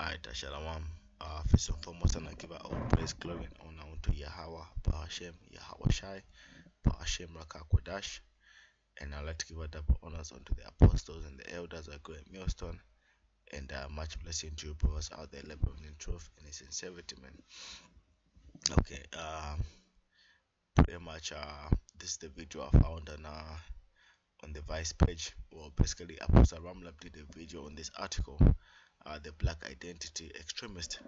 Alright, Shalom. Uh, first and foremost, and I give all praise, glory, and honor unto Yahweh, Bahashem, Yahweh Shai, Bahashem Rakakwadash. And I'd like to give a double honors unto the apostles and the elders of Great Millstone. And uh, much blessing to you, brothers out there laboring in truth and in sincerity, man. Okay, uh, pretty much uh, this is the video I found on uh, on the Vice page. Well, basically, Apostle Ramlab did a video on this article uh, the black identity extremist.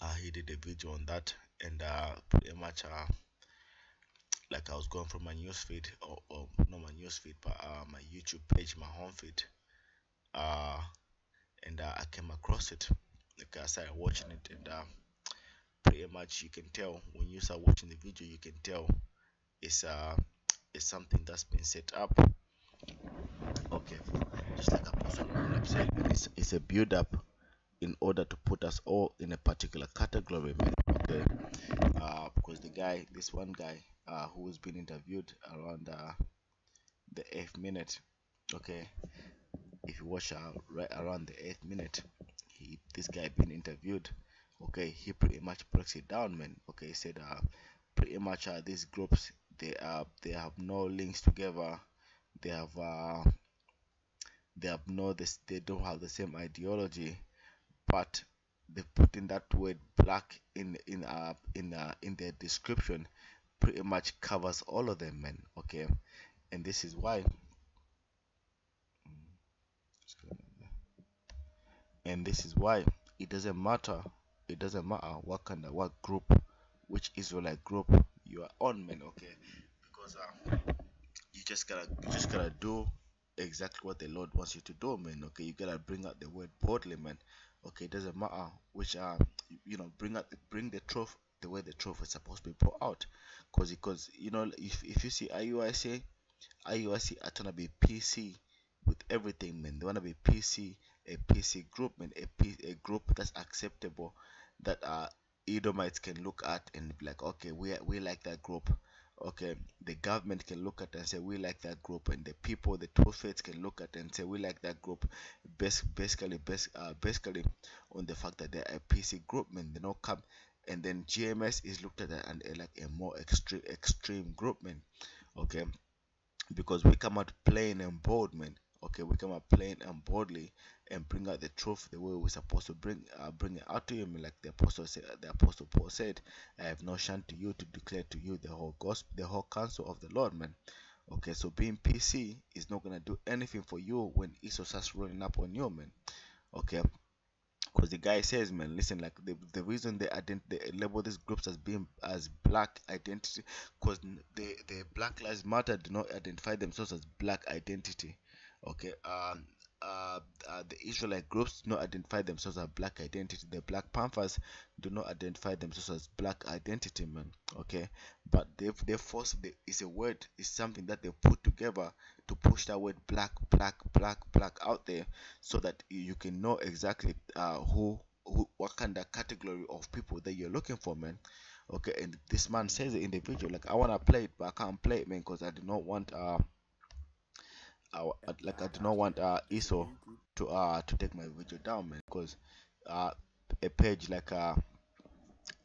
Uh, he did a video on that, and uh, pretty much uh, like I was going from my newsfeed, or, or not my newsfeed, but uh, my YouTube page, my home feed, uh, and uh, I came across it. Like I started watching it, and uh, pretty much you can tell when you start watching the video, you can tell it's uh it's something that's been set up. Okay, just like Apostle it's, it's a build up in order to put us all in a particular category. Okay, uh, because the guy, this one guy, uh, who's been interviewed around uh, the eighth minute, okay, if you watch uh, right around the eighth minute, he, this guy been interviewed, okay, he pretty much breaks it down, man. Okay, he said, uh, pretty much uh, these groups, they uh, they have no links together, they have uh they have no this they don't have the same ideology but they put in that word black in in uh in uh in their description pretty much covers all of them man okay? And this is why and this is why it doesn't matter it doesn't matter what kind of what group which israelite group you are on man okay? Because uh, you just gotta you just gotta do exactly what the Lord wants you to do, man. Okay, you gotta bring out the word boldly, man. Okay, it doesn't matter which uh you know bring out bring the truth the way the truth is supposed to be brought out, cause because you know if if you see IUIC, IUIC are trying to be PC with everything, man. They wanna be PC, a PC group, man, a P, a group that's acceptable, that uh Edomites can look at and be like, okay, we we like that group okay the government can look at and say we like that group and the people the faiths can look at and say we like that group. Basically bas uh, basically on the fact that they're a pc group man they don't come and then gms is looked at and like a more extreme extreme group man okay? Because we come out plain and bold man okay we come out plain and boldly and bring out the truth the way we're supposed to bring uh, bring it out to him like the apostle said the apostle paul said i have no shunned to you to declare to you the whole gospel the whole counsel of the lord man. Okay so being pc is not gonna do anything for you when esau starts rolling up on you man. Okay because the guy says man listen like the, the reason they ident- they label these groups as being as black identity because the the black lives matter do not identify themselves as black identity okay um uh, uh, the Israelite groups do not identify themselves as black identity. The Black Panthers do not identify themselves as black identity, man. Okay, but they they force the it's a word, it's something that they put together to push that word black, black, black, black out there, so that you can know exactly uh, who who what kind of category of people that you're looking for, man. Okay, and this man says the video, like I wanna play it, but I can't play it, man, because I do not want uh I, like I do not want uh Esau to uh to take my video down man because uh a page like uh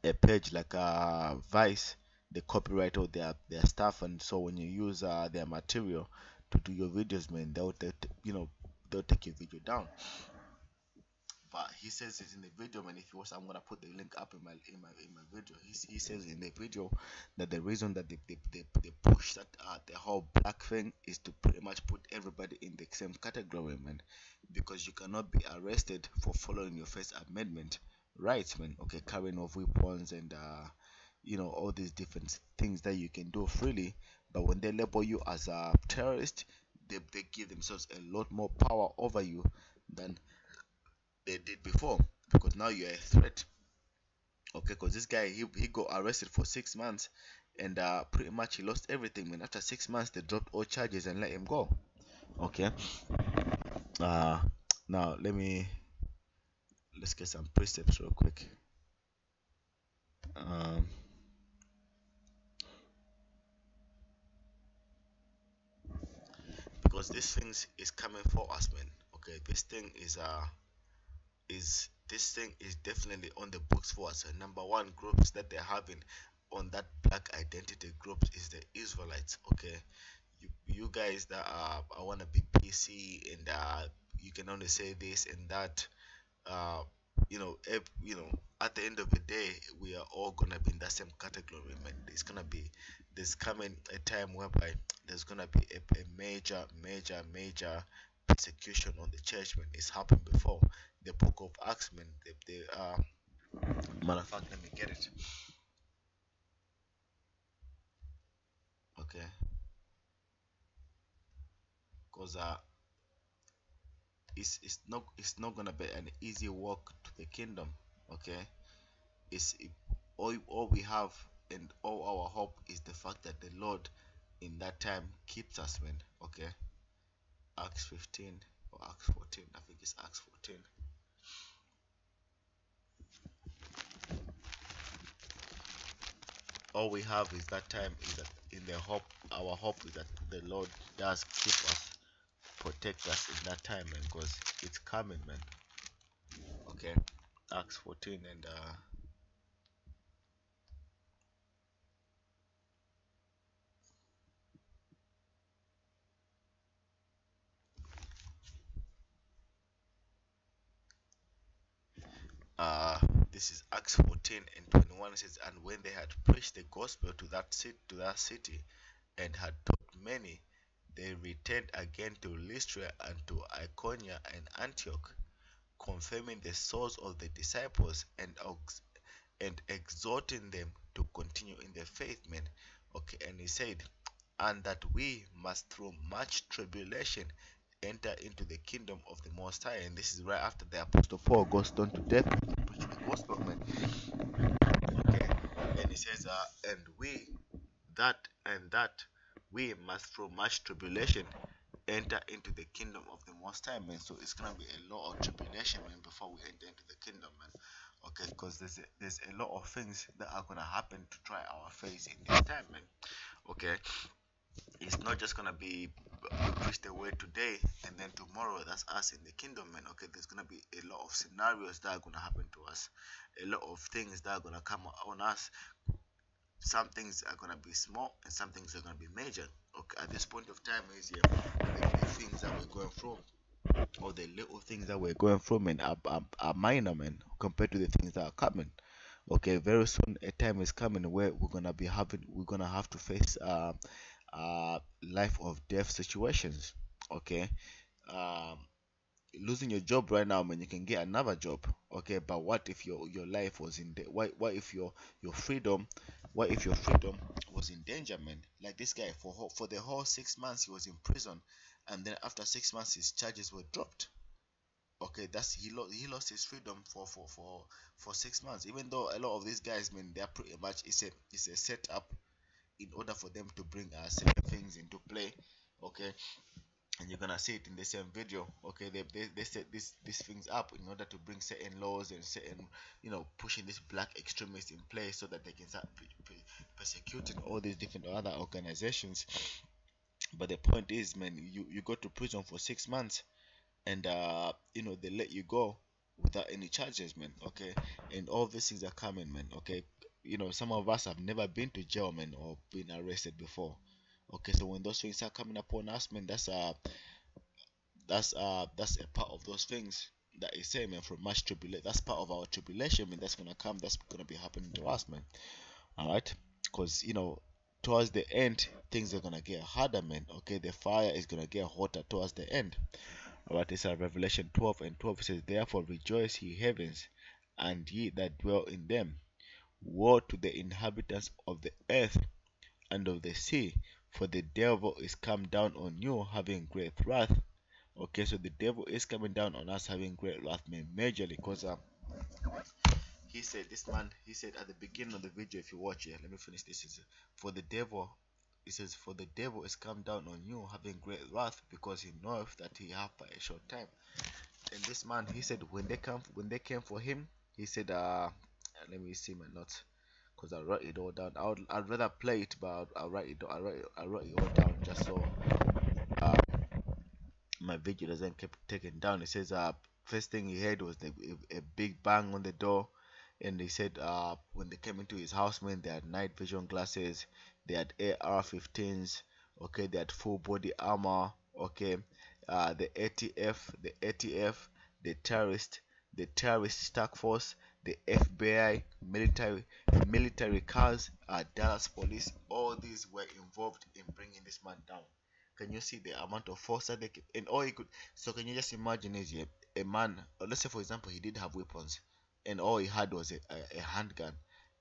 a page like uh Vice they copyright all their their stuff and so when you use uh their material to do your videos man they'll you know they'll take your video down but he says it in the video and if you watch i'm gonna put the link up in my in my in my video. He, he says in the video that the reason that they they, they, they push that uh, the whole black thing is to pretty much put everybody in the same category man. Because you cannot be arrested for following your first amendment rights man. Okay carrying of weapons and uh you know all these different things that you can do freely. But when they label you as a terrorist they, they give themselves a lot more power over you than they did before because now you're a threat. Okay because this guy he, he got arrested for six months and uh pretty much he lost everything man. After six months they dropped all charges and let him go. Okay? Uh now let me let's get some precepts real quick. Um because this thing is coming for us man. Okay this thing is uh is this thing is definitely on the books for us. Number one groups that they're having on that black identity groups is the Israelites. Okay, you you guys that are I want to be PC and uh, you can only say this and that. Uh, you know, if, you know, at the end of the day, we are all gonna be in that same category. Man, it's gonna be there's coming a time whereby there's gonna be a, a major, major, major persecution on the church. Man, it's happened before. The book of Acts, man, the, the uh, matter of fact, let me get it. Okay, because uh it's it's not it's not gonna be an easy walk to the kingdom okay? It's it, all, all we have and all our hope is the fact that the lord in that time keeps us man okay? Acts 15 or acts 14 i think it's acts 14 all we have is that time is that in the hope our hope is that the lord does keep us protect us in that time man because it's coming man. Okay. Acts 14 and uh uh this is acts 14 and 21 it says and when they had preached the gospel to that city to that city and had taught many they returned again to Lystra and to Iconium and Antioch, confirming the souls of the disciples and and exhorting them to continue in the faith, man. Okay, and he said, and that we must through much tribulation enter into the kingdom of the Most High. And this is right after the Apostle Paul goes down to death the gospel. Okay, and he says, uh, and we that and that we must through much tribulation enter into the kingdom of the most high man. So it's gonna be a lot of tribulation man before we enter into the kingdom man. Okay because there's a, there's a lot of things that are gonna happen to try our faith in this time man. Okay. It's not just gonna be preach the word today and then tomorrow that's us in the kingdom man okay there's gonna be a lot of scenarios that are gonna happen to us a lot of things that are gonna come on us some things are gonna be small and some things are gonna be major. Okay, at this point of time is here the things that we're going through or the little things that we're going through man are, are, are minor man compared to the things that are coming. Okay, very soon a time is coming where we're gonna be having we're gonna have to face uh, uh life of death situations. Okay. Um losing your job right now man you can get another job okay but what if your your life was in the what what if your your freedom what if your freedom was in danger man like this guy for for the whole six months he was in prison and then after six months his charges were dropped okay that's he lost he lost his freedom for for for for six months even though a lot of these guys man they're pretty much it's a it's a setup in order for them to bring uh, certain things into play okay? And you're gonna see it in the same video okay? They, they, they set this these things up in order to bring certain laws and certain you know pushing this black extremists in place so that they can start persecuting all these different other organizations. But the point is man you you go to prison for six months and uh you know they let you go without any charges man okay? And all these things are coming man okay you know some of us have never been to jail man or been arrested before. Okay so when those things are coming upon us man that's uh that's uh that's a part of those things that is saying man from much tribulation that's part of our tribulation man that's gonna come that's gonna be happening to us man. All right because you know towards the end things are gonna get harder man okay? The fire is gonna get hotter towards the end. All right it's a revelation 12 and 12 it says therefore rejoice ye heavens and ye that dwell in them woe to the inhabitants of the earth and of the sea for the devil is come down on you having great wrath. Okay so the devil is coming down on us having great wrath majorly because um, he said this man he said at the beginning of the video if you watch it let me finish this is for the devil he says for the devil is come down on you having great wrath because he knoweth that he have but a short time. And this man he said when they come when they came for him he said uh let me see my notes because I wrote it all down. I would I'd rather play it, but I'll, write it. I write I wrote it all down just so uh, my video doesn't keep taken down. It says uh first thing he heard was the, a, big bang on the door and they said uh, when they came into his house man they had night vision glasses they had ar-15s okay they had full body armor okay uh, the atf the atf the terrorist the terrorist task force the fbi military military cars uh, dallas police all these were involved in bringing this man down can you see the amount of force that they keep, and all he could so can you just imagine is a, a man let's say for example he did have weapons and all he had was a, a, a handgun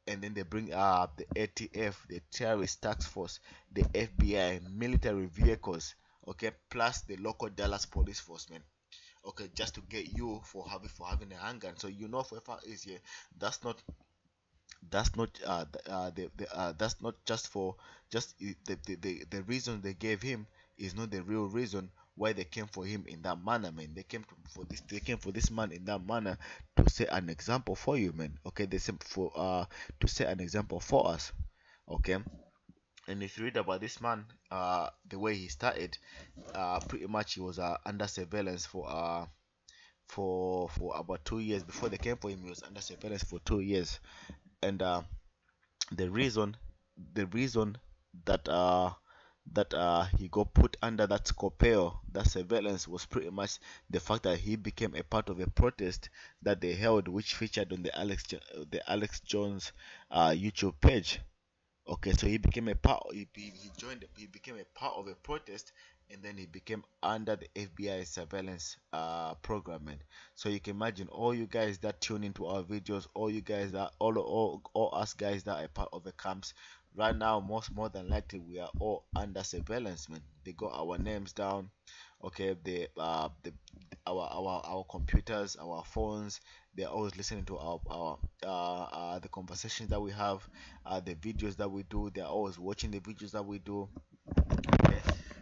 and then they bring up the ATF, the terrorist task force, the FBI, military vehicles, okay, plus the local Dallas police force, man. Okay, just to get you for having for having a handgun. So you know for a is here. That's not that's not uh, uh the, the uh, that's not just for just the, the the the reason they gave him is not the real reason why they came for him in that manner man they came to, for this they came for this man in that manner to set an example for you man okay they sent for uh to set an example for us okay and if you read about this man uh the way he started uh pretty much he was uh, under surveillance for uh for for about two years before they came for him he was under surveillance for two years and uh the reason the reason that uh that uh, he got put under that scopeo, that surveillance, was pretty much the fact that he became a part of a protest that they held, which featured on the Alex the Alex Jones uh, YouTube page. Okay, so he became a part. He, he joined. He became a part of a protest, and then he became under the FBI surveillance uh, program. And so you can imagine all you guys that tune into our videos, all you guys that all all all us guys that are part of the camps right now most more than likely we are all under surveillance man they got our names down okay the uh the our our our computers our phones they're always listening to our our uh, uh the conversations that we have uh the videos that we do they're always watching the videos that we do okay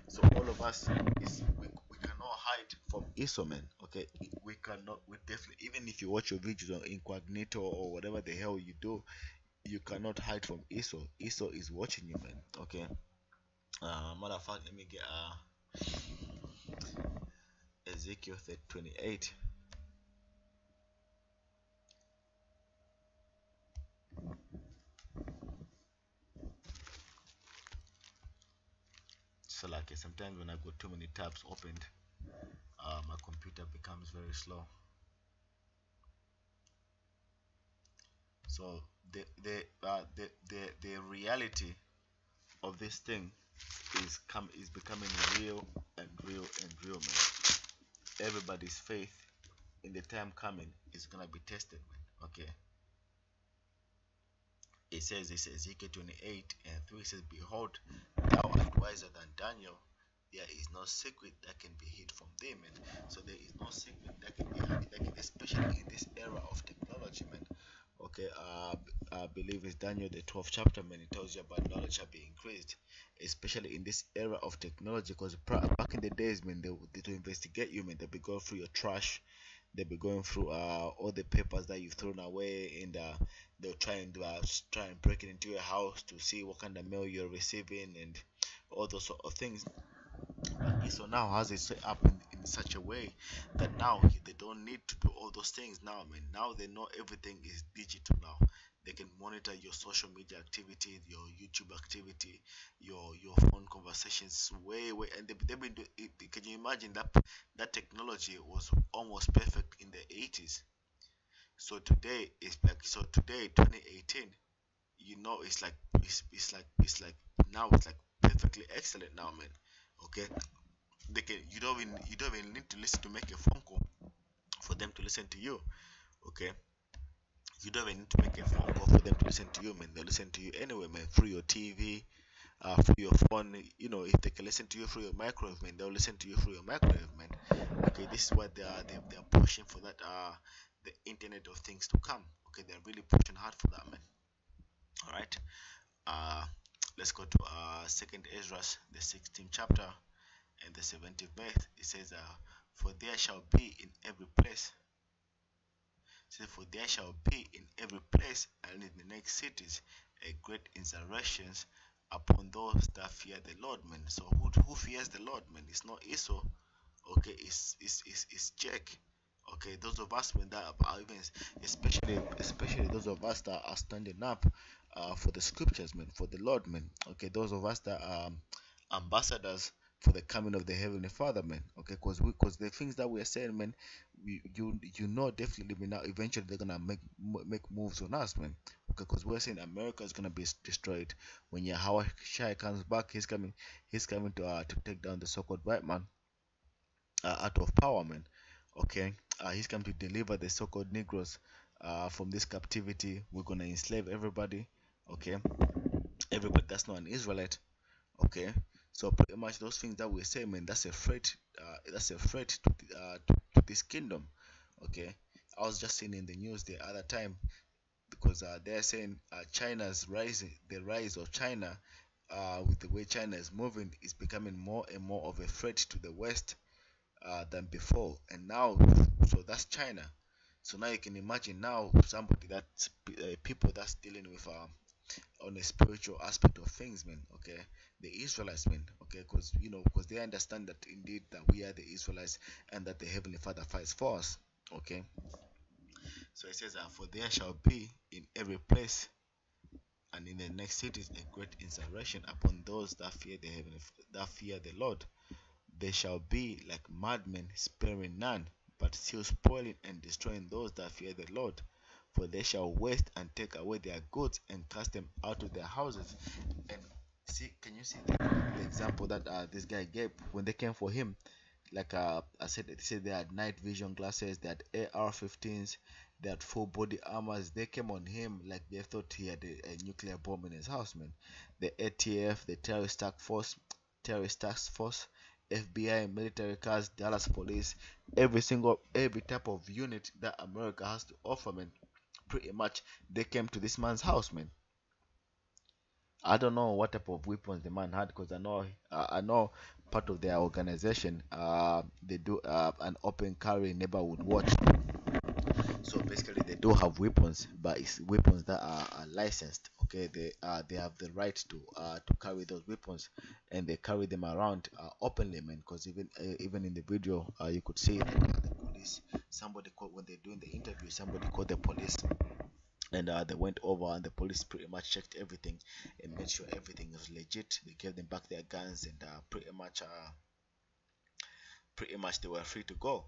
so all of us is we, we cannot hide from Esau man okay we cannot we definitely even if you watch your videos on incognito or whatever the hell you do you cannot hide from Esau. Esau is watching you, man. Okay. Uh, matter of fact, let me get uh, Ezekiel 28. So like sometimes when I've got too many tabs opened, uh, my computer becomes very slow. So the the uh, the the the reality of this thing is come is becoming real and real and real, man. Everybody's faith in the time coming is gonna be tested, man. Okay. It says this Ezekiel 28 and 3 says, Behold, thou art wiser than Daniel. There is no secret that can be hid from thee, man. So there is no secret that can be hid, especially in this era of technology, man okay uh, I believe it's Daniel the 12th chapter man it tells you about knowledge shall be increased especially in this era of technology because back in the days when they, they to investigate you man they'll be going through your trash they'll be going through uh, all the papers that you've thrown away and uh, they'll try and uh, try and break it into your house to see what kind of mail you're receiving and all those sort of things. Okay, so now has it set up in, in such a way that now they don't need to do all those things now I mean now they know everything is digital now. They can monitor your social media activity your youtube activity your your phone conversations way way and they, they've been doing can you imagine that that technology was almost perfect in the 80s so today it's like so today 2018 you know it's like it's, it's like it's like now it's like perfectly excellent now man. Okay they can you don't even you don't even need to listen to make a phone call for them to listen to you okay? You don't even need to make a phone call for them to listen to you man. They'll listen to you anyway man through your tv uh, through your phone you know if they can listen to you through your microwave man they'll listen to you through your microwave man. Okay this is what they are they, they are pushing for that uh the internet of things to come. Okay they're really pushing hard for that man. All right? Uh let's go to uh second Esdras the 16th chapter and the 17th verse it says uh for there shall be in every place says for there shall be in every place and in the next cities a great insurrections upon those that fear the Lord. Man so who, who fears the Lord man? It's not Esau okay? It's it's it's, it's Jack Okay, those of us when that are even especially especially those of us that are standing up uh, for the scriptures, man, for the Lord, man. Okay, those of us that are ambassadors for the coming of the heavenly Father, man. Okay, because we because the things that we are saying, man, we, you you know definitely we now eventually they're gonna make make moves on us, man. Okay, because we're saying America is gonna be destroyed when Yahweh Shai comes back. He's coming. He's coming to uh, to take down the so-called white man uh, out of power, man. Okay, uh, he's come to deliver the so-called Negroes uh, from this captivity. We're gonna enslave everybody. Okay, everybody that's not an Israelite. Okay, so pretty much those things that we say, man, that's a threat. Uh, that's a threat to, uh, to, to this kingdom. Okay, I was just seeing in the news the other time because uh, they're saying uh, China's rising, the rise of China, uh, with the way China is moving, is becoming more and more of a threat to the West uh, than before. And now, so that's China. So now you can imagine now somebody that people that's dealing with um, on a spiritual aspect of things, man. Okay, the Israelites, man. Okay, because you know, because they understand that indeed that we are the Israelites and that the Heavenly Father fights for us. Okay. So it says, For there shall be in every place and in the next cities a great insurrection upon those that fear the heaven, that fear the Lord. They shall be like madmen, sparing none, but still spoiling and destroying those that fear the Lord. For they shall waste and take away their goods and cast them out of their houses. And see, can you see the, the example that uh, this guy gave when they came for him? Like uh, I said, they said they had night vision glasses, they had AR-15s, they had full body armors. They came on him like they thought he had a, a nuclear bomb in his house, man. The ATF, the terrorist task force, terrorist task force, FBI, military cars, Dallas police, every single, every type of unit that America has to offer, man. Pretty much, they came to this man's house, man. I don't know what type of weapons the man had because I know uh, I know part of their organization uh, they do uh, an open carry neighborhood watch. So basically they do have weapons but it's weapons that are, are licensed okay? They uh they have the right to uh to carry those weapons and they carry them around uh, openly man because even even in the video you could see police somebody called when they're doing the interview somebody called the police. And uh, they went over and the police pretty much checked everything and made sure everything was legit. They gave them back their guns and uh, pretty much uh, pretty much they were free to go.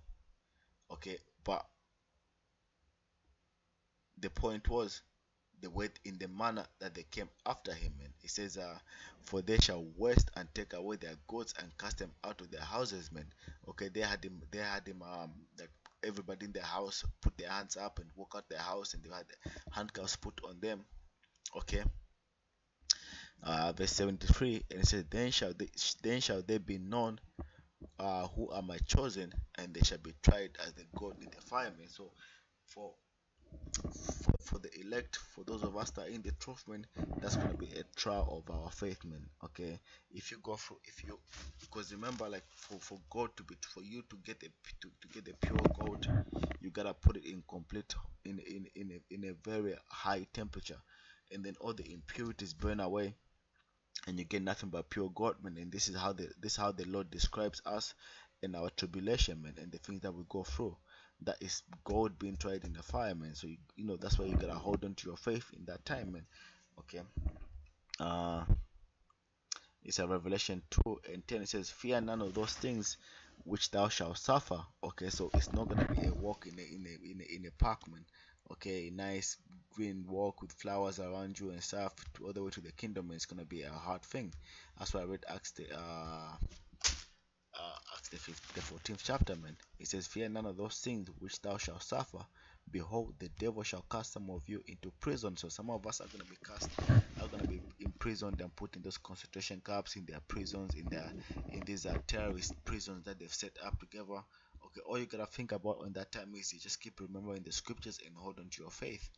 Okay but the point was the way in the manner that they came after him man. He says uh for they shall waste and take away their goods and cast them out of their houses man. Okay they had him they had him um like everybody in the house put their hands up and walk out their house and they had handcuffs put on them. Okay. Uh, verse 73 and it says then shall they then shall they be known uh, who are my chosen and they shall be tried as the god in the fire man. So for for, for the elect, for those of us that are in the truth, man, that's gonna be a trial of our faith, man. Okay, if you go through, if you, because remember, like for for God to be, for you to get a to, to get the pure gold, you gotta put it in complete in in in a, in a very high temperature, and then all the impurities burn away, and you get nothing but pure gold, man. And this is how the this is how the Lord describes us in our tribulation, man, and the things that we go through that is gold being tried in the fire, man. So you, you know that's why you gotta hold on to your faith in that time, man. Okay. Uh it's a Revelation 2 and 10. It says, Fear none of those things which thou shalt suffer. Okay, so it's not gonna be a walk in a in a in a, in a park, man. Okay, nice green walk with flowers around you and stuff all the way to the kingdom. It's gonna be a hard thing. That's why I read Acts the uh the, the 14th chapter, man. It says, Fear none of those things which thou shalt suffer. Behold, the devil shall cast some of you into prison. So some of us are going to be cast, are going to be imprisoned and put in those concentration camps, in their prisons, in their in these uh, terrorist prisons that they've set up together. Okay, all you gotta think about on that time is you just keep remembering the scriptures and hold on to your faith.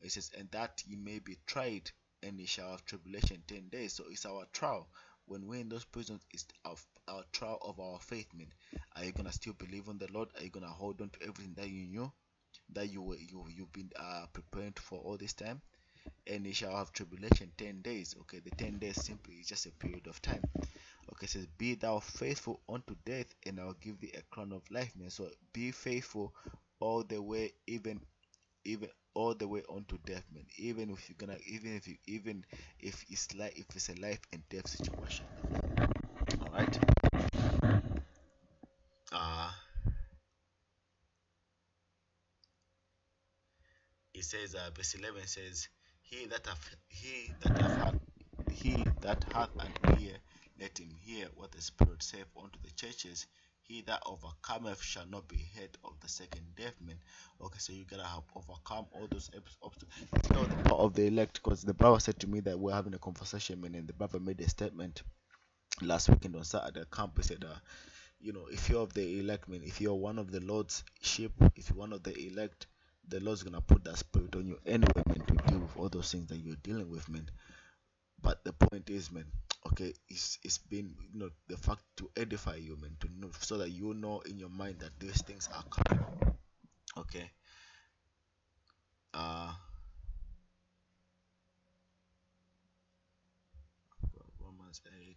It says, and that ye may be tried, and ye shall have tribulation ten days. So it's our trial when we're in those prisons it's our, our trial of our faith man. Are you gonna still believe on the lord? Are you gonna hold on to everything that you knew that you were you you've been uh preparing for all this time? And you shall have tribulation 10 days. Okay the 10 days simply is just a period of time. Okay says be thou faithful unto death and i'll give thee a crown of life man. So be faithful all the way even even all the way on to death man. Even if you're gonna even if you even if it's like if it's a life and death situation. All right uh it says uh verse 11 says he that hath he that hath he that hath an ear let him hear what the spirit saith unto the churches he that overcometh shall not be head of the second death man. Okay so you gotta have overcome all those obstacles you know the part of the elect because the brother said to me that we're having a conversation man and the brother made a statement last weekend on saturday camp. He said uh, you know if you're of the elect man if you're one of the lord's sheep if you're one of the elect the lord's gonna put that spirit on you anyway man to deal with all those things that you're dealing with man. But the point is man okay it's it's been you know the fact to edify you man to know so that you know in your mind that these things are coming. Okay. Uh romans 8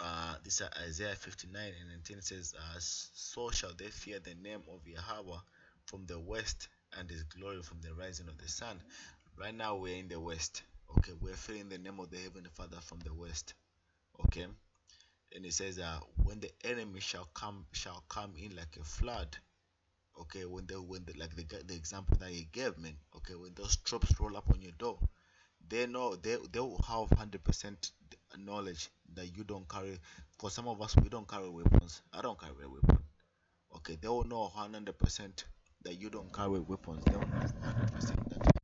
uh, this is Isaiah 59 and 19 says, uh, So shall they fear the name of Yahweh from the west and his glory from the rising of the sun. Right now we're in the west. Okay, we're fearing the name of the Heavenly Father from the west. Okay, and it says, uh, when the enemy shall come shall come in like a flood. Okay, when they when the like the the example that he gave me. Okay, when those troops roll up on your door, they know they they will have hundred percent knowledge that you don't carry. For some of us, we don't carry weapons. I don't carry a weapon. Okay, they will know 100% that you don't carry weapons. They will know 100% that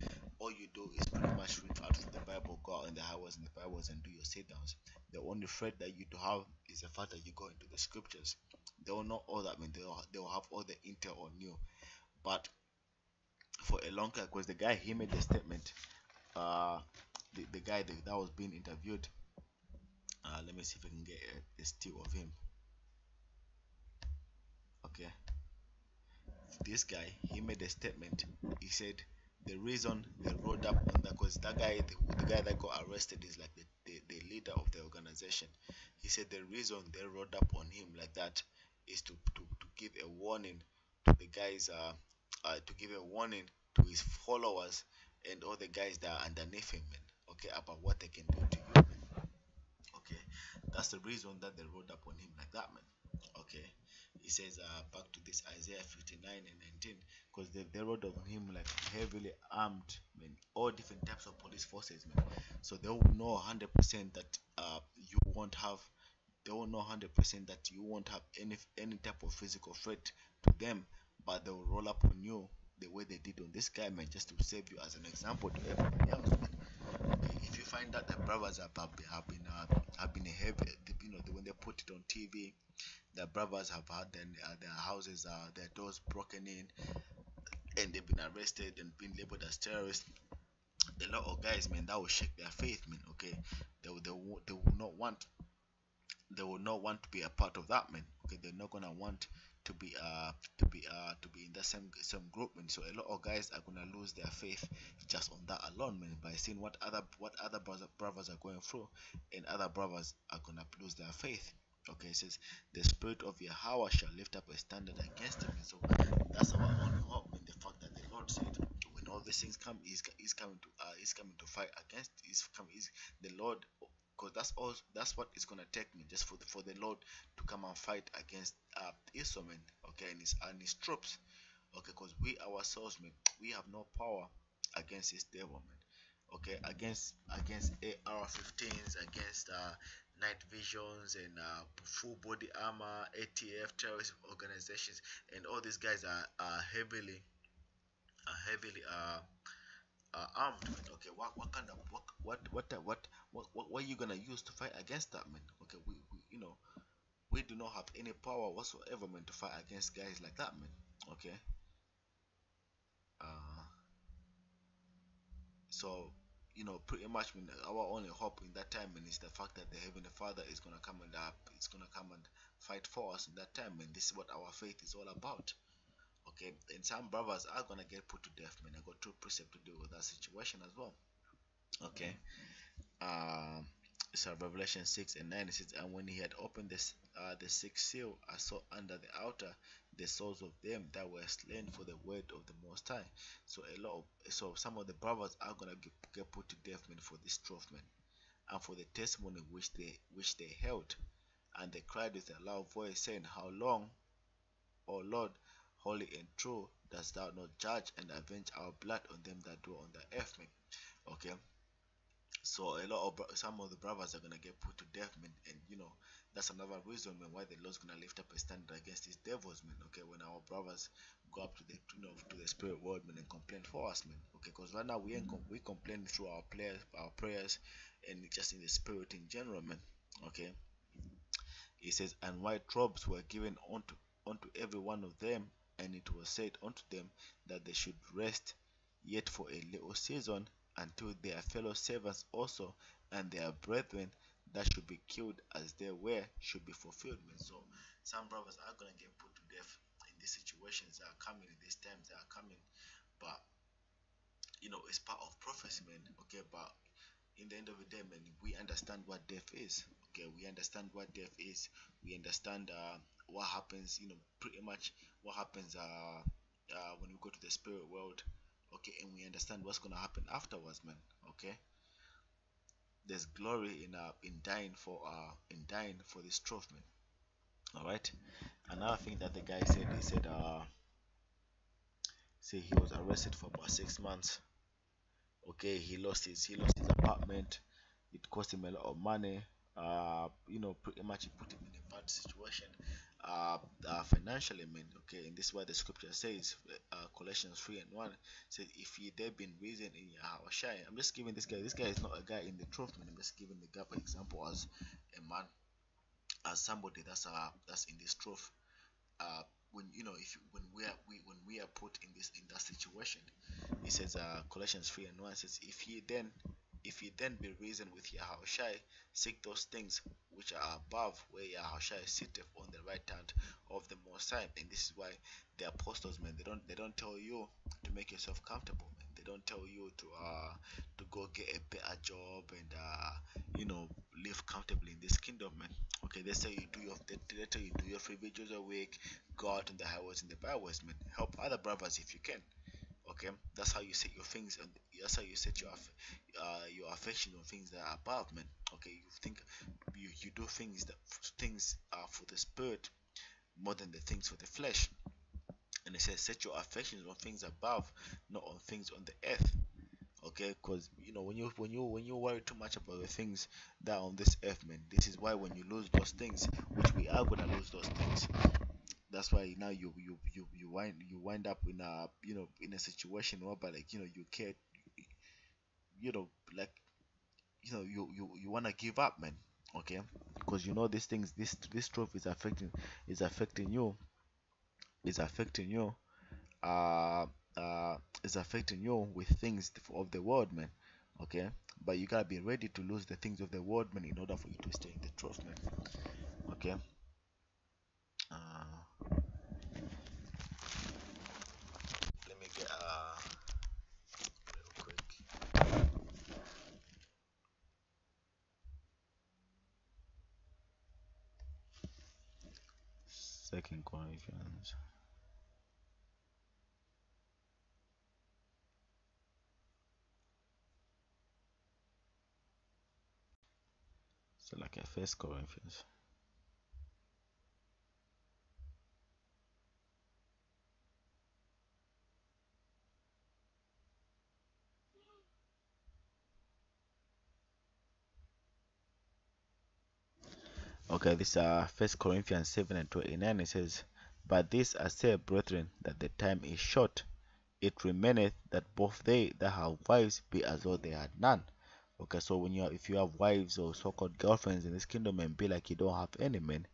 all you do is pretty much read out from the Bible, go out in the highways and the byways and do your sit downs. The only threat that you do have is the fact that you go into the scriptures. They will know all that. I mean, they will, they will have all the intel on you. But for a long time, because the guy he made the statement, uh, the, the guy that, that was being interviewed uh, let me see if I can get a, a still of him. Okay. This guy he made a statement. He said the reason they rolled up on that because that guy the, the, guy that got arrested is like the, the, the leader of the organization. He said the reason they rolled up on him like that is to, to, to give a warning to the guys uh, uh to give a warning to his followers and all the guys that are underneath him man, okay about what they can do to you. That's the reason that they rode up on him like that, man. Okay. He says uh, back to this Isaiah 59 and 19 because they, they rode on him like heavily armed, man. All different types of police forces, man. So they will know 100% that uh, you won't have they will know 100% that you won't have any any type of physical threat to them, but they will roll up on you the way they did on this guy, man, just to save you as an example to everybody else, brothers have, have, have been uh, have been heavy, you know, when they put it on TV, the brothers have had their, uh, their houses, uh, their doors broken in, and they've been arrested and been labeled as terrorists. A lot of guys, man, that will shake their faith, man. Okay, they will, they will, they will not want, they will not want to be a part of that, man. Okay, they're not gonna want to be uh to be uh to be in the same same group man. so a lot of guys are gonna lose their faith just on that alone man by seeing what other what other brother, brothers are going through and other brothers are gonna lose their faith okay it says the spirit of Yahweh shall lift up a standard against him so that's our only hope in the fact that the Lord said when all these things come he's, he's coming to uh he's coming to fight against he's coming he's the Lord because that's all that's what it's gonna take me just for the, for the Lord to come and fight against uh, okay, and his and his troops, okay, because we ourselves man, we have no power against this devil man, okay, against against AR-15s, against uh, night visions and uh, full body armor, ATF terrorist organizations, and all these guys are, are heavily are heavily uh uh, armed man okay what what kind of what what what what what, what, what are you gonna use to fight against that man? Okay we, we you know we do not have any power whatsoever man to fight against guys like that man. Okay? Uh so you know pretty much man, our only hope in that time man, is the fact that the heavenly father is gonna come and uh, it's gonna come and fight for us in that time and this is what our faith is all about okay and some brothers are gonna get put to death man. I got two precepts to deal with that situation as well. Okay. It's a Revelation 6 and 9 it says, And when he had opened this uh, the sixth seal, I saw under the altar the souls of them that were slain for the word of the Most High. So a lot of so some of the brothers are gonna get, get put to death, man, for this truth, man, and for the testimony which they which they held, and they cried with a loud voice, saying, How long, O Lord, holy and true, dost thou not judge and avenge our blood on them that dwell on the earth, man? Okay so a lot of some of the brothers are gonna get put to death, man, and you know that's another reason man, why the Lord's gonna lift up a standard against these devils, man. Okay, when our brothers go up to the you know to the spirit world, man, and complain for us, man. Okay, because right now we ain't com- we complain through our prayers, our prayers, and just in the spirit in general, man. Okay. He says, and white robes were given unto unto every one of them, and it was said unto them that they should rest yet for a little season until their fellow servants also and their brethren that should be killed as they were should be fulfilled. So some brothers are gonna get put to death in these situations that are coming in these times that are coming. But you know it's part of prophecy, man. Okay, but in the end of the day, man, we understand what death is. Okay, we understand what death is. We understand uh, what happens. You know, pretty much what happens uh, uh, when we go to the spirit world okay and we understand what's going to happen afterwards man okay? There's glory in uh in dying for uh in dying for this truth man all right another thing that the guy said he said uh say he was arrested for about six months okay? He lost his he lost his apartment. It cost him a lot of money. Uh you know pretty much he put him in a bad situation uh, uh, okay and this is what the scripture says uh, Colossians 3 and 1 says if ye there been reason in your house shine. I'm just giving this guy this guy is not a guy in the truth man. I'm just giving the guy an example as a man as somebody that's uh that's in this truth. Uh when you know if when we are we when we are put in this in that situation it says uh Colossians 3 and 1 says if ye then if ye then be risen with Yahushai, seek those things which are above, where Yahushai is sitteth on the right hand of the Most High. And this is why the apostles, man, they don't they don't tell you to make yourself comfortable, man. They don't tell you to uh to go get a better job and uh you know live comfortably in this kingdom, man. Okay, they say you do your they, they tell you do your three videos a week, go out in the highways and the byways, man. Help other brothers if you can okay that's how you set your things that's how you set your uh, your affection on things that are above man. Okay you think you, you do things that things are for the spirit more than the things for the flesh. And it says set your affections on things above not on things on the earth. Okay because you know when you when you when you worry too much about the things that are on this earth man this is why when you lose those things which we are gonna lose those things that's why now you you you you wind you wind up in a you know in a situation where like you know you can't you know like you know you you, you want to give up man okay? Because you know these things this this truth is affecting is affecting you. Is affecting you. Uh uh is affecting you with things of the world man okay? But you gotta be ready to lose the things of the world man in order for you to stay in the truth man okay? Uh, let me get uh real quick second so like a first corinthians Okay, this uh First Corinthians seven and twenty nine. It says, "But this I say, brethren, that the time is short. It remaineth that both they that have wives be as though they had none." Okay, so when you if you have wives or so-called girlfriends in this kingdom and be like you don't have any men,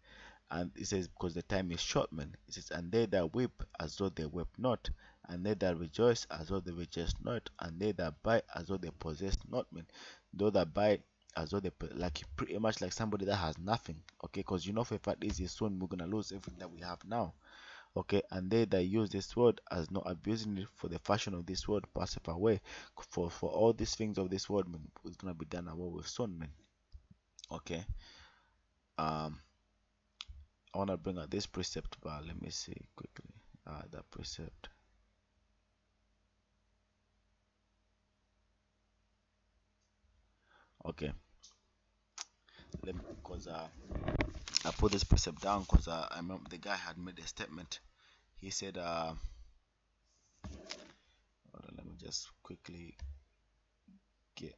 and it says because the time is short, man. It says, "And they that weep as though they wept not, and they that rejoice as though they rejoiced not, and they that buy as though they possessed not, man. Those that buy as though they like pretty much like somebody that has nothing okay because you know for a fact is soon we're gonna lose everything that we have now okay and they that use this word as not abusing it for the fashion of this world passeth away. For for all these things of this world man is gonna be done away with soon man. Okay? Um I want to bring out this precept but let me see quickly. Uh that precept. Okay. Let me because uh I put this precept down because uh, I remember the guy had made a statement. He said uh on, let me just quickly get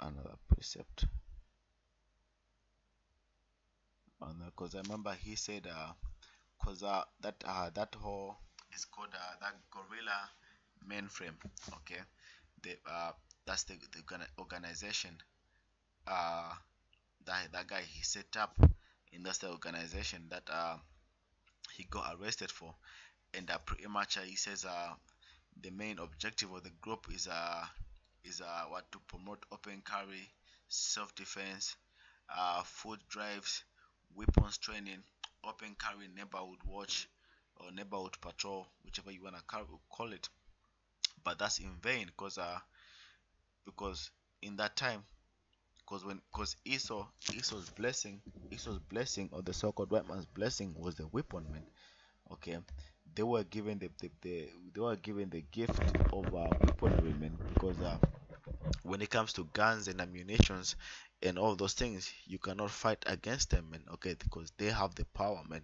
another precept. Because I remember he said because uh, uh, that uh, that whole is called uh, that Guerrilla Mainframe okay? The that's the, the organization that that guy he set up in that's the organization that uh he got arrested for. And uh, pretty much uh, he says uh the main objective of the group is uh is uh what to promote open carry self-defense uh food drives weapons training open carry neighborhood watch or neighborhood patrol whichever you want to call it. But that's in vain because uh because in that time because when because esau esau's blessing esau's blessing or the so-called white man's blessing was the weapon man okay? They were given the, the, the they were given the gift of uh, weaponry man because uh, when it comes to guns and ammunitions and all those things you cannot fight against them man okay? Because they have the power man.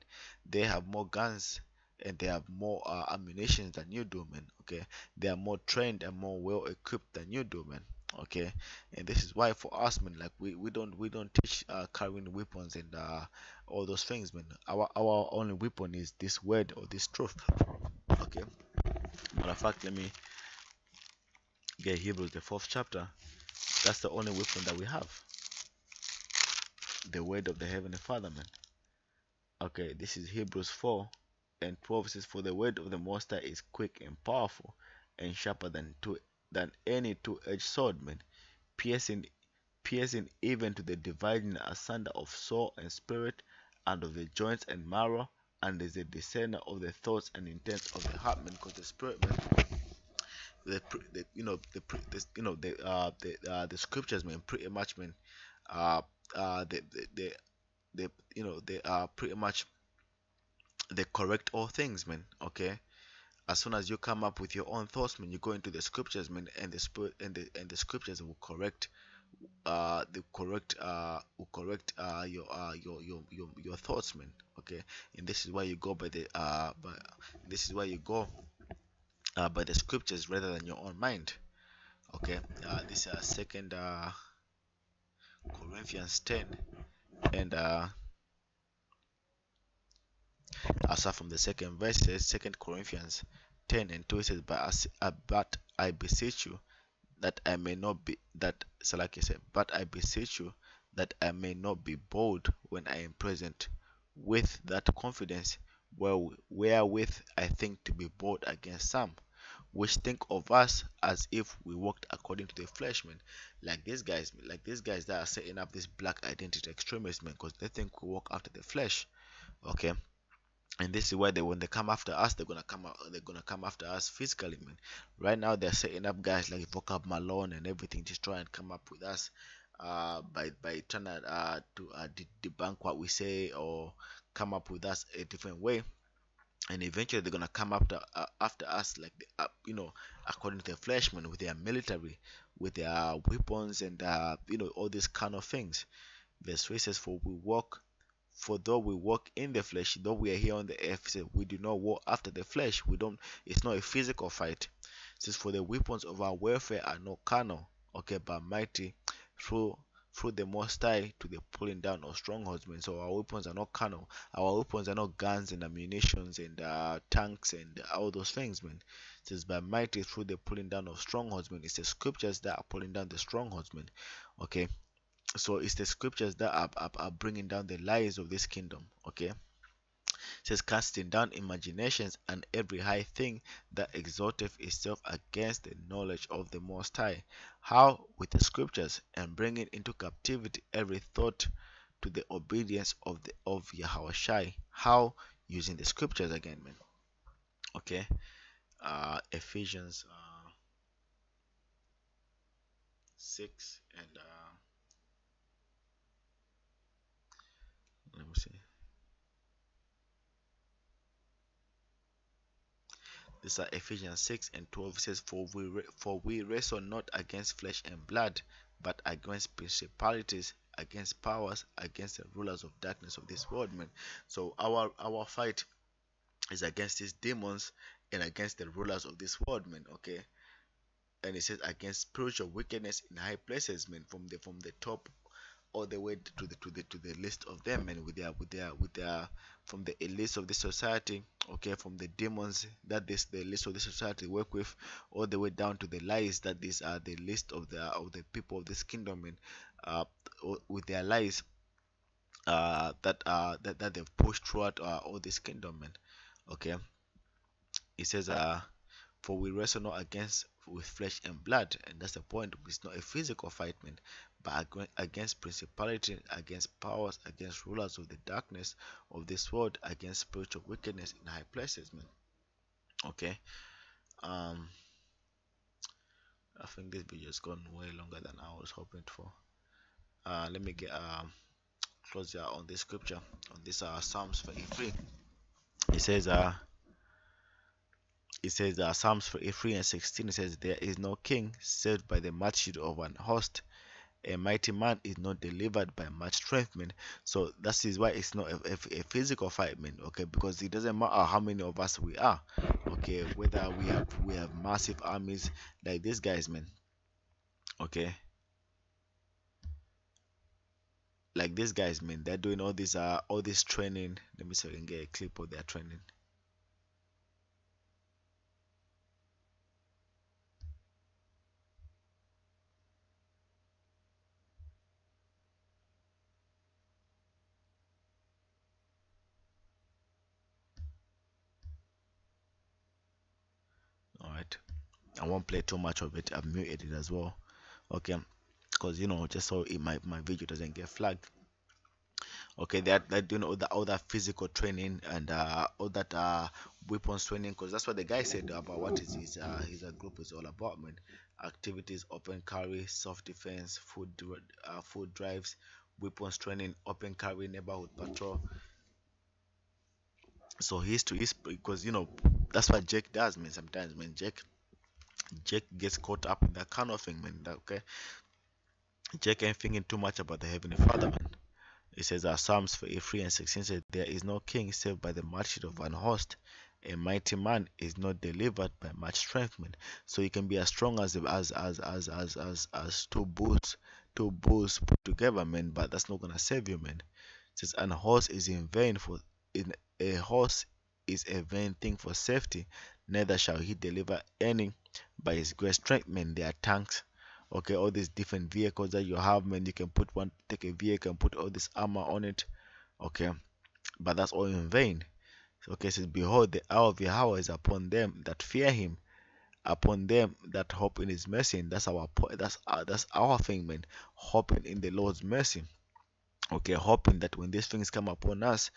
They have more guns and they have more uh, ammunition than you do man okay? They are more trained and more well equipped than you do man okay? And this is why for us man like we, we don't we don't teach uh, carrying weapons and uh, all those things man. Our our only weapon is this word or this truth. Okay. Matter of fact let me get hebrews the fourth chapter. That's the only weapon that we have. The word of the heavenly father man. Okay this is hebrews 4 and 12 says for the word of the master is quick and powerful and sharper than two than any two-edged sword man. Piercing piercing even to the dividing asunder of soul and spirit and of the joints and marrow and is a discerner of the thoughts and intents of the heart man because the spirit man the, the you know the, the you know the uh the uh the scriptures man pretty much man uh uh the the, the, the you know they are pretty much they correct all things man okay as soon as you come up with your own thoughts man you go into the scriptures man and the spirit and the and the scriptures will correct uh the correct uh will correct uh your uh your your your, your thoughts man okay? And this is why you go by the uh but this is why you go uh by the scriptures rather than your own mind okay? Uh this is uh second uh corinthians 10 and uh aside from the second verse says second corinthians 10 and 2 it says but, uh, but i beseech you that i may not be that so like i said but i beseech you that i may not be bold when i am present with that confidence well wherewith i think to be bold against some which think of us as if we walked according to the flesh man. Like these guys like these guys that are setting up this black identity extremist man because they think we walk after the flesh okay and this is why they when they come after us they're gonna come out they're gonna come after us physically man. Right now they're setting up guys like vocab malone and everything to try and come up with us uh by by trying to uh to uh, debunk what we say or come up with us a different way. And eventually they're gonna come after uh, after us like the, uh, you know according to the fleshman with their military with their weapons and uh, you know all these kind of things. Verse 3 says for we walk for though we walk in the flesh though we are here on the earth we do not walk after the flesh we don't it's not a physical fight Since for the weapons of our warfare are not carnal okay but mighty through through the Most High to the pulling down of strongholds, man. So our weapons are not carnal. Our weapons are not guns and ammunitions and uh, tanks and all those things, man. It says by mighty through the pulling down of strongholds, man. It's the scriptures that are pulling down the strongholds, man. Okay. So it's the scriptures that are, are, are bringing down the lies of this kingdom. Okay? Says casting down imaginations and every high thing that exalteth itself against the knowledge of the most high. How? With the scriptures and bringing into captivity every thought to the obedience of the of Yahweh how? Using the scriptures again man. Okay? Uh Ephesians uh 6 and uh me see. This is Ephesians 6 and 12 says, For we, for we wrestle not against flesh and blood, but against principalities, against powers, against the rulers of darkness of this world, man. So our our fight is against these demons and against the rulers of this world, man. Okay. And it says against spiritual wickedness in high places, man, from the from the top all the way to the to the to the list of them and with their with their with their from the list of the society okay from the demons that this the list of the society work with all the way down to the lies that these are the list of the of the people of this kingdom and uh with their lies uh that uh that, that they've pushed throughout uh, all this kingdom and okay. It says uh for we wrestle not against with flesh and blood and that's the point. It's not a physical fight man but against principalities against powers against rulers of the darkness of this world against spiritual wickedness in high places man. Okay? Um i think this video has gone way longer than i was hoping for. Uh let me get um closer on this scripture on this uh psalms 33 it says uh it says uh, Psalms 43 and 16 it says there is no king saved by the multitude of an host a mighty man is not delivered by much strength man. So that is why it's not a, a, a, physical fight man okay? Because it doesn't matter how many of us we are okay? Whether we have we have massive armies like these guys man okay? Like these guys man they're doing all this uh all this training. Let me see if i can get a clip of their training I won't play too much of it. I've muted it as well. Okay, because you know, just so it, my my video doesn't get flagged. Okay, they're, they're doing all that all that physical training and uh, all that uh, weapons training because that's what the guy said about what is his uh, his uh, group is all about, man. Activities, open carry, self defense, food uh, food drives, weapons training, open carry, neighborhood patrol. So he's to his because you know that's what Jake does, man. Sometimes, man, Jake Jake gets caught up in that kind of thing, man. Okay. Jake ain't thinking too much about the Heavenly Father, man. It says that Psalms 3 and 16 says, There is no king save by the multitude of an host. A mighty man is not delivered by much strength, man. So you can be as strong as as as as as as, as two bulls, two bulls put together, man. But that's not gonna save you, man. It says, An horse is in vain for in a horse is a vain thing for safety, neither shall he deliver any by his great strength, man. There are tanks, okay, all these different vehicles that you have, man. You can put one, take a vehicle and put all this armor on it, okay, but that's all in vain. Okay, says, Behold, the hour of Yahweh is upon them that fear him, upon them that hope in his mercy. And that's our that's our, that's our thing, man. Hoping in the Lord's mercy. Okay, hoping that when these things come upon us,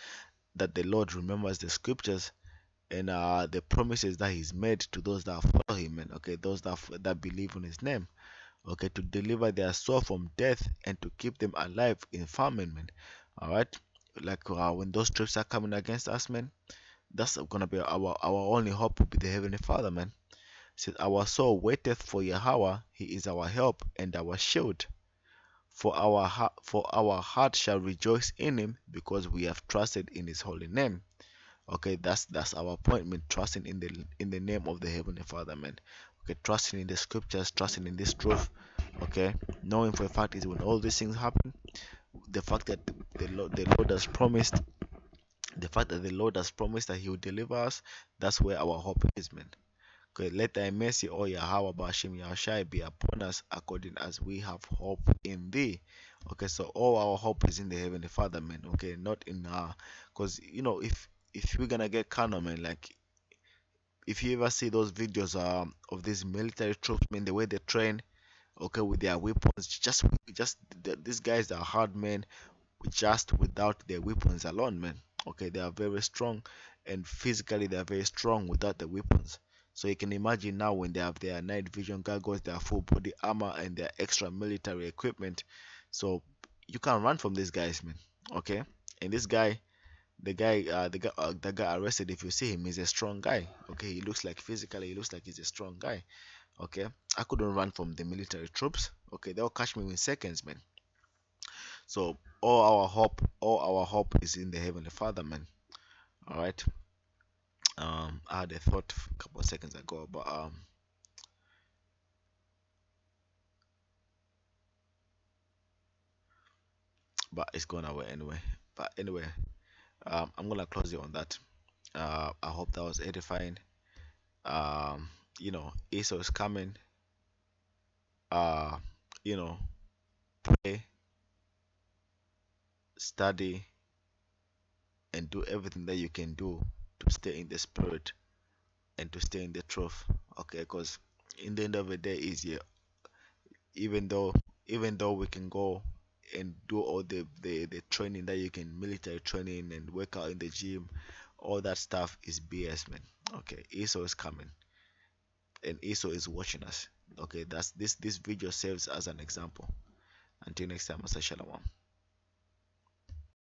that the Lord remembers the scriptures and uh, the promises that He's made to those that follow Him, and okay, those that that believe in His name, okay, to deliver their soul from death and to keep them alive in famine, man. All right, like uh, when those troops are coming against us, man, that's gonna be our our only hope will be the heavenly Father, man. says our soul waiteth for Yahweh; He is our help and our shield. For our for our heart shall rejoice in Him, because we have trusted in His holy name okay that's that's our appointment trusting in the in the name of the heavenly father man. Okay trusting in the scriptures trusting in this truth. Okay knowing for a fact is when all these things happen. The fact that the lord the lord has promised the fact that the lord has promised that he will deliver us that's where our hope is man. Okay let thy mercy o yahweh bashim yahshai be upon us according as we have hope in thee. Okay so all our hope is in the heavenly father man. Okay not in uh because you know if if we're gonna get carnal man like if you ever see those videos um, of these military troops man the way they train okay with their weapons just just these guys are hard men just without their weapons alone man. Okay they are very strong and physically they are very strong without the weapons. So you can imagine now when they have their night vision goggles their full body armor and their extra military equipment. So you can't run from these guys man okay? And this guy the guy uh, the guy uh, the guy arrested if you see him he's a strong guy okay? He looks like physically he looks like he's a strong guy okay? I couldn't run from the military troops okay? They'll catch me in seconds man. So all our hope all our hope is in the heavenly father man all right um i had a thought a couple of seconds ago but um but it's gone away anyway but anyway um, i'm gonna close you on that. Uh, i hope that was edifying. Um, you know esau is coming. Uh, you know pray study and do everything that you can do to stay in the spirit and to stay in the truth okay? Because in the end of the day is yeah even though even though we can go and do all the, the the training that you can military training and work out in the gym all that stuff is bs man. Okay esau is coming. And esau is watching us. Okay that's this this video serves as an example. Until next time I shalom